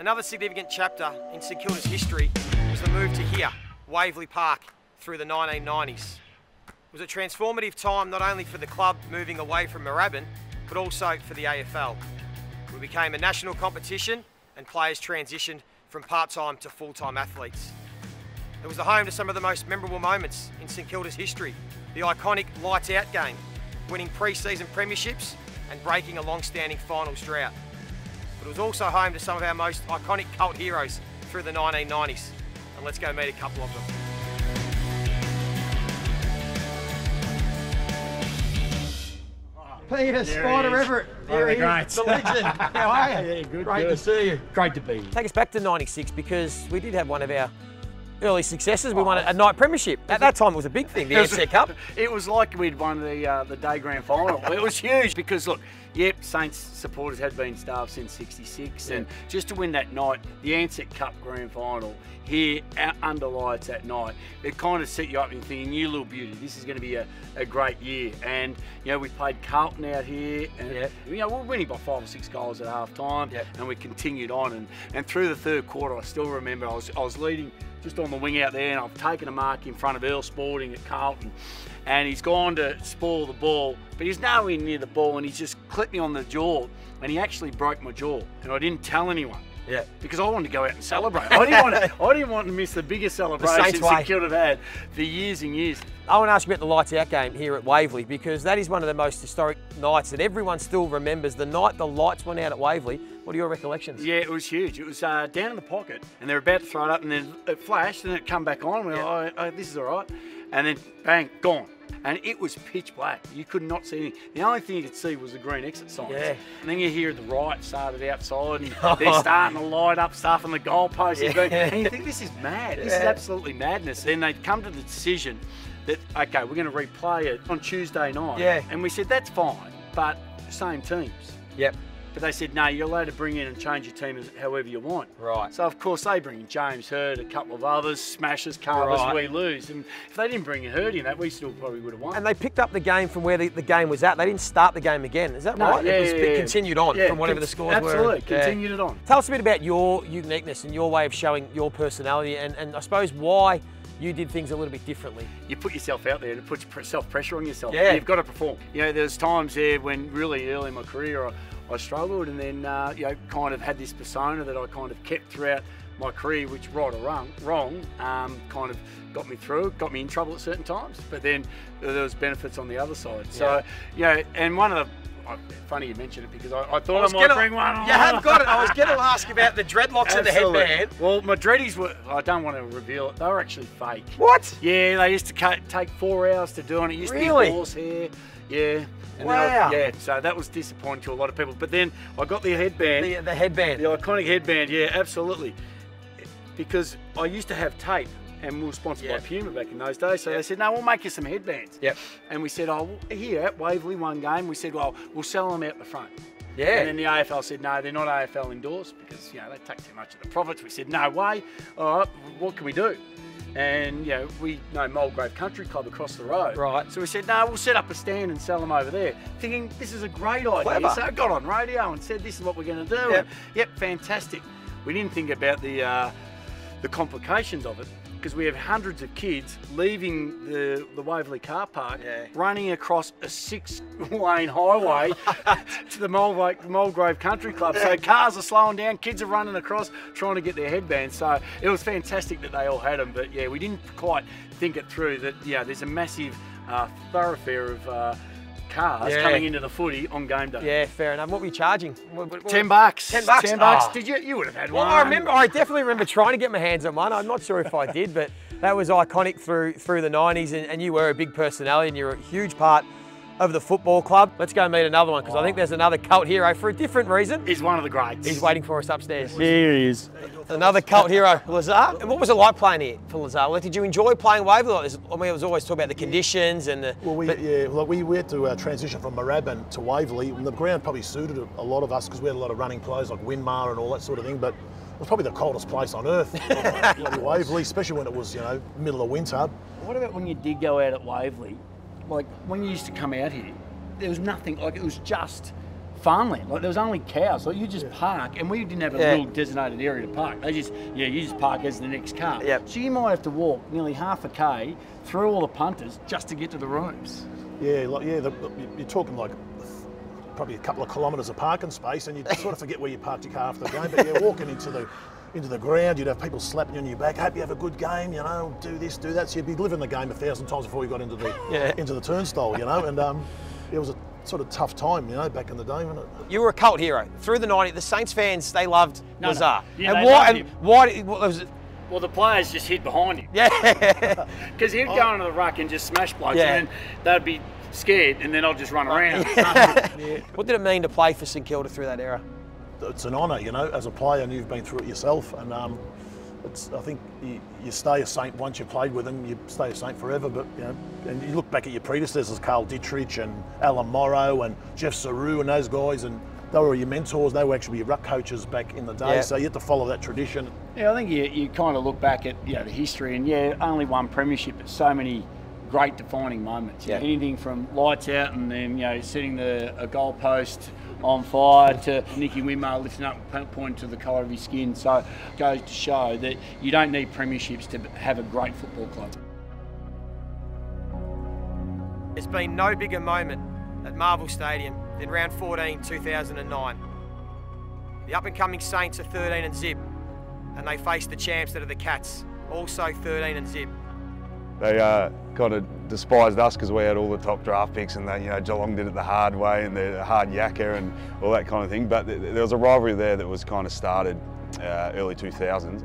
Another significant chapter in St Kilda's history was the move to here, Waverley Park, through the 1990s. It was a transformative time not only for the club moving away from Moorabbin, but also for the AFL. We became a national competition and players transitioned from part-time to full-time athletes. It was the home to some of the most memorable moments in St Kilda's history. The iconic lights out game, winning pre-season premierships and breaking a long-standing finals drought. But it was also home to some of our most iconic cult heroes through the 1990s. And let's go meet a couple of them. Peter Spider Everitt. There he is, the legend. How are you? Yeah, good, Great to see you. Great to be here. Take us back to 96 because we did have one of our early successes. We won a night premiership. At that time it was a big thing, the ANZ Cup. It was like we'd won the uh, the day grand final. it was huge because look, yep, Saints supporters had been starved since '66, and just to win that night, the Ansett Cup grand final here under lights that night, it kind of set you up in thinking, you little beauty, this is going to be a, a great year. And you know, we played Carlton out here, and Yep. you know, we we're winning by five or six goals at half time, Yep. and we continued on. And, and through the third quarter, I still remember I was, I was leading just on the wing out there, and I've taken a mark in front of Earl Spalding at Carlton. And he's gone to spoil the ball, but he's nowhere near the ball, and he's just clipped me on the jaw, and he actually broke my jaw, and I didn't tell anyone. Yeah. Because I wanted to go out and celebrate. I didn't want to, I didn't want to miss the biggest celebration. St Kilda have had for years and years. I want to ask you about the lights out game here at Waverley because that is one of the most historic nights that everyone still remembers. The night the lights went out at Waverley. What are your recollections? Yeah, it was huge. It was uh, down in the pocket, and they're about to throw it up, and then it flashed, and it come back on. We were Yeah. like, oh, oh, this is all right. And then bang, gone. And it was pitch black. You could not see anything. The only thing you could see was the green exit signs. Yeah. And then you hear the right started outside, and they're starting to light up stuff, and the goalpost is Yeah. going. And you think this is mad. This is absolutely madness. Then they come to the decision that okay, we're going to replay it on Tuesday night. Yeah. And we said that's fine, but same teams. Yep. But they said, no, you're allowed to bring in and change your team as, however you want. Right. So, of course, they bring in James Hird, a couple of others, smashes, carvers, Right. we lose. And if they didn't bring in Hird in that, we still probably would have won. And they picked up the game from where the, the game was at. They didn't start the game again. Is that No, right? yeah, it was yeah, it yeah. continued on Yeah, from whatever the scores were. Absolutely, Yeah. continued it on. Tell us a bit about your uniqueness and your way of showing your personality and, and I suppose why you did things a little bit differently. You put yourself out there to put self pressure on yourself. Yeah. You've got to perform. You know, there's times there when really early in my career I, I struggled and then, uh, you know, kind of had this persona that I kind of kept throughout my career, which right or wrong, wrong um, kind of got me through, got me in trouble at certain times. But then there was benefits on the other side. So, you know, and one of the, oh, funny you mentioned it because I, I thought I, was might gonna- bring one on. You have got it. I was going to ask about the dreadlocks and the headband. Well, my dreadies were, I don't want to reveal it, they were actually fake. What? Yeah, they used to cut, take four hours to do it. It used Really? to be horsehair. Yeah. And I- Wow. yeah, so that was disappointing to a lot of people. But then I got the headband, The, the, headband. the iconic headband. Yeah, absolutely. Because I used to have tape, and we were sponsored Yeah. by Puma back in those days. So they said, "No, we'll make you some headbands." Yep. And we said, "Oh, here at Waverley, one game." We said, "Well, we'll sell them out the front." Yeah. And then the AFL said, no, they're not AFL endorsed because, you know, they take too much of the profits. We said, no way. All right, what can we do? And, you know, we know Mulgrave Country Club across the road. Right. So we said, no, we'll set up a stand and sell them over there. Thinking, this is a great idea. Clever. So I got on radio and said, this is what we're going to do. Yep. And, yep, fantastic. We didn't think about the, uh, the complications of it because we have hundreds of kids leaving the, the Waverley car park, Yeah. running across a six lane highway to the Mulgrave, Mulgrave Country Club. So cars are slowing down, kids are running across trying to get their headbands. So it was fantastic that they all had them. But yeah, we didn't quite think it through that, yeah, there's a massive uh, thoroughfare of uh, cars Yeah. coming into the footy on game day. Yeah, fair enough. What were you charging? What- what- Ten bucks. Ten bucks? Ten oh. bucks. Oh. Did you? You would have had one? Well, one. I remember. I definitely remember trying to get my hands on one. I'm not sure if I did, but that was iconic through through the '90s, and, and you were a big personality, and you're a huge part of the football club. Let's go meet another one because I think there's another cult hero eh, for a different reason. He's one of the greats. He's waiting for us upstairs. Here he is. Another cult hero, Lazar. And what was it like playing here for Lazar? Like, did you enjoy playing Waverley? I mean, it was always talk about the conditions and the. Well, we but- yeah, well, we, we had to uh, transition from Moorabbin to Waverley, and the ground probably suited a, a lot of us because we had a lot of running players like Winmar and all that sort of thing. But it was probably the coldest place on earth, bloody Waverley, especially when it was you know middle of winter. What about when you did go out at Waverley? Like when you used to come out here, there was nothing. Like it was just farmland. Like there was only cows. Like you just yeah. park, and we didn't have a yeah. little designated area to park. They just yeah, you just park as the next car. Yep. So you might have to walk nearly half a k through all the punters just to get to the rooms. Yeah, like yeah, the, you're talking like probably a couple of kilometres of parking space, and you sort of forget where you parked your car after the game. But you're walking into the into the ground, you'd have people slapping you on your back. Hope you have a good game, you know. Do this, do that. So you'd be living the game a thousand times before you got into the yeah. into the turnstile, you know. And um, it was a sort of tough time, you know, back in the day, wasn't it? You were a cult hero through the '90s. The Saints fans they loved no, Lazar. No. Yeah, and why? And why was it? Well, the players just hid behind him. Yeah. Because he'd go into the ruck and just smash blokes, yeah. and they'd be scared, and then I'll just run around. yeah. What did it mean to play for St Kilda through that era? It's an honour, you know, as a player, and you've been through it yourself. And um, it's, I think you, you, stay a saint once you've played with them, you stay a saint forever. But you know, and you look back at your predecessors, Carl Ditterich and Alan Morrow and Jeff Sarau and those guys, and they were all your mentors. They were actually your ruck coaches back in the day. Yeah. So you have to follow that tradition. Yeah, I think you, you kind of look back at you know, the history, and yeah, only one premiership, but so many great defining moments. Yeah. anything from lights out and then you know setting the a goalpost on fire to Nicky Winmar lifting up point to the colour of his skin. So it goes to show that you don't need premierships to have a great football club. There's been no bigger moment at Marvel Stadium than round 14 2009. The up and coming Saints are 13 and zip and they face the champs that are the Cats, also 13 and zip. They uh, kind of despised us because we had all the top draft picks and they, you know, Geelong did it the hard way and the hard yakka and all that kind of thing. But there was a rivalry there that was kind of started uh, early 2000s.